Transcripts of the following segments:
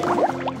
You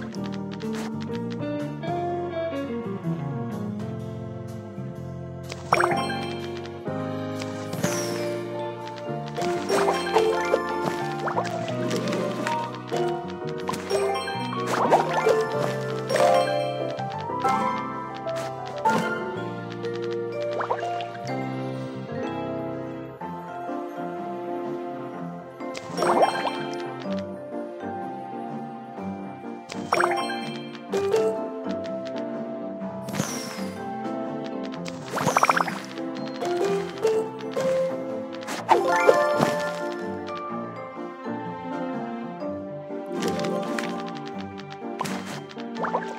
you